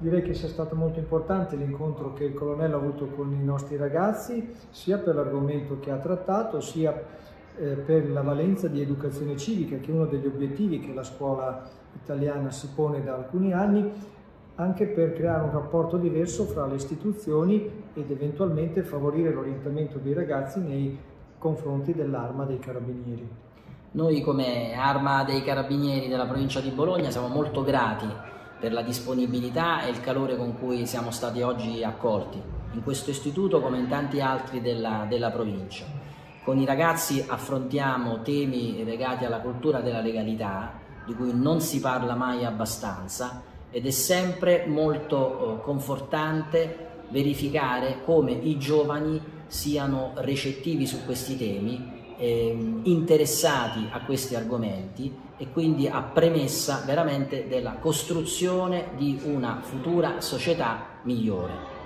direi che sia stato molto importante l'incontro che il colonnello ha avuto con i nostri ragazzi, sia per l'argomento che ha trattato, sia eh, per la valenza di educazione civica, che è uno degli obiettivi che la scuola italiana si pone da alcuni anni, anche per creare un rapporto diverso fra le istituzioni ed eventualmente favorire l'orientamento dei ragazzi nei confronti dell'arma dei carabinieri. Noi come Arma dei Carabinieri della provincia di Bologna siamo molto grati per la disponibilità e il calore con cui siamo stati oggi accolti in questo istituto come in tanti altri della, della provincia. Con i ragazzi affrontiamo temi legati alla cultura della legalità, di cui non si parla mai abbastanza ed è sempre molto eh, confortante verificare come i giovani siano recettivi su questi temi eh, interessati a questi argomenti e quindi a premessa veramente della costruzione di una futura società migliore.